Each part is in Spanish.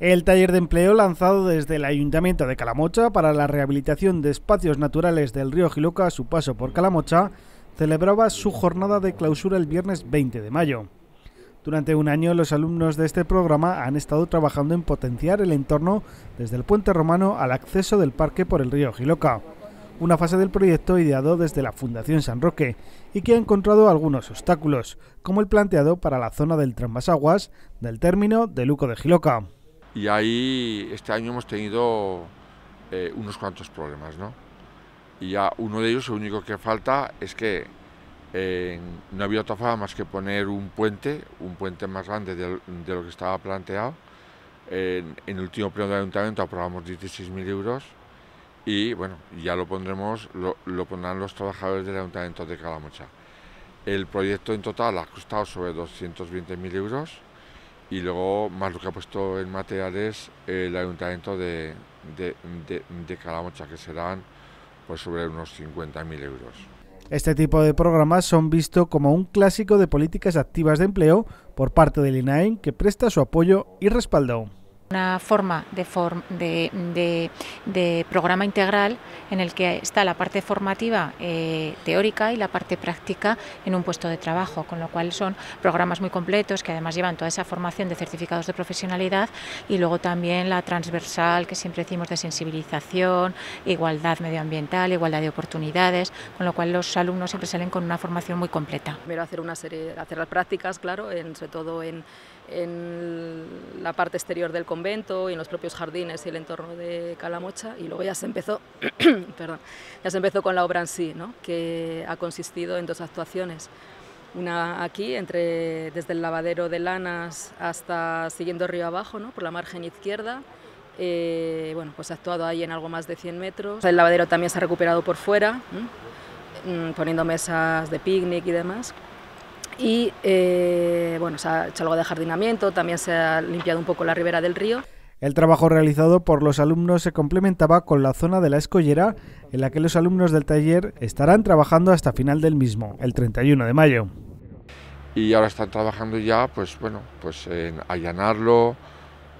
El taller de empleo lanzado desde el Ayuntamiento de Calamocha para la rehabilitación de espacios naturales del río Giloca a su paso por Calamocha celebraba su jornada de clausura el viernes 20 de mayo. Durante un año los alumnos de este programa han estado trabajando en potenciar el entorno desde el puente romano al acceso del parque por el río Giloca, una fase del proyecto ideado desde la Fundación San Roque y que ha encontrado algunos obstáculos, como el planteado para la zona del Trambasaguas del término de Luco de Giloca y ahí este año hemos tenido eh, unos cuantos problemas, ¿no? Y ya uno de ellos, lo único que falta es que eh, no había otra forma más que poner un puente, un puente más grande de, lo que estaba planteado. en el último pleno del ayuntamiento aprobamos 16.000 euros y bueno, ya lo pondremos, lo, lo, pondrán los trabajadores del ayuntamiento de Calamocha. El proyecto en total ha costado sobre 220.000 euros y luego más lo que ha puesto en materiales el ayuntamiento de, de, Calamocha, que serán pues sobre unos 50.000 euros. Este tipo de programas son vistos como un clásico de políticas activas de empleo por parte del INAEM que presta su apoyo y respaldo una forma de, de, programa integral en el que está la parte formativa eh, teórica y la parte práctica en un puesto de trabajo, con lo cual son programas muy completos que además llevan toda esa formación de certificados de profesionalidad y luego también la transversal que siempre decimos de sensibilización, igualdad medioambiental, igualdad de oportunidades, con lo cual los alumnos siempre salen con una formación muy completa. Primero hacer una serie, hacer las prácticas, claro, en, sobre todo en, en la parte exterior del convento y en los propios jardines y el entorno de Calamocha y luego ya se empezó, perdón, ya se empezó con la obra en sí, ¿no? que ha consistido en dos actuaciones. Una aquí, entre, desde el lavadero de Lanas hasta siguiendo río abajo, ¿no? por la margen izquierda, eh, bueno, pues ha actuado ahí en algo más de 100 metros. El lavadero también se ha recuperado por fuera, mm, poniendo mesas de picnic y demás y eh, bueno, se ha hecho algo de jardinamiento, también se ha limpiado un poco la ribera del río. El trabajo realizado por los alumnos se complementaba con la zona de la escollera, en la que los alumnos del taller estarán trabajando hasta final del mismo, el 31 de mayo. Y ahora están trabajando ya, pues bueno, pues en allanarlo,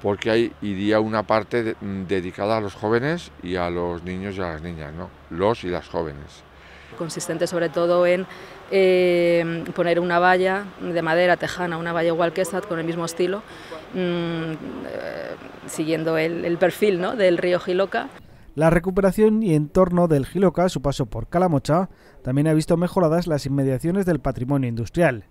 porque ahí iría una parte dedicada a los jóvenes y a los niños y a las niñas, ¿no? Los y las jóvenes consistente sobre todo en eh, poner una valla de madera tejana, una valla igual que esta, con el mismo estilo, mm, eh, siguiendo el, perfil del río Giloca. La recuperación y entorno del Giloca, su paso por Calamocha, también ha visto mejoradas las inmediaciones del patrimonio industrial.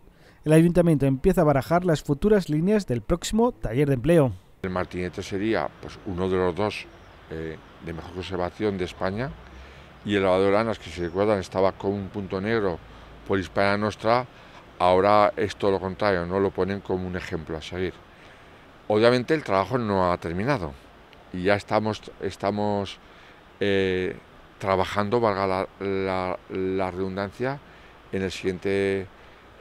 El ayuntamiento empieza a barajar las futuras líneas del próximo taller de empleo. El Martinete sería pues, uno de los dos eh, de mejor conservación de España y el lavador Anas, que se recuerdan, estaba con un punto negro por Hispania Nostra, ahora es todo lo contrario, no lo ponen como un ejemplo a seguir. Obviamente el trabajo no ha terminado y ya estamos, estamos eh, trabajando, valga la, redundancia, en el siguiente,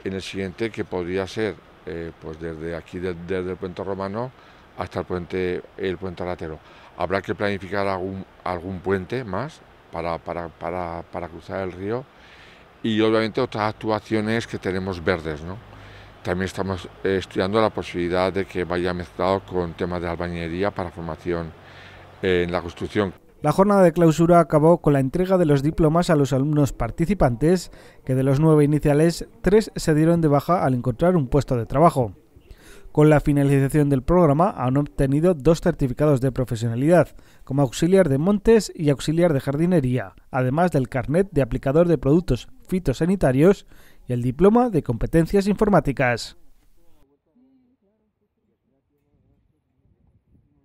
en el siguiente que podría ser eh, pues desde aquí, desde el puente romano hasta el puente, el puente latero. Habrá que planificar algún, algún puente más para, cruzar el río y obviamente otras actuaciones que tenemos verdes. También estamos eh, estudiando la posibilidad de que vaya mezclado con temas de albañería para formación en la construcción. La jornada de clausura acabó con la entrega de los diplomas a los alumnos participantes, que de los nueve iniciales, tres se dieron de baja al encontrar un puesto de trabajo. Con la finalización del programa han obtenido dos certificados de profesionalidad, como auxiliar de montes y auxiliar de jardinería, además del carnet de aplicador de productos fitosanitarios y el diploma de competencias informáticas.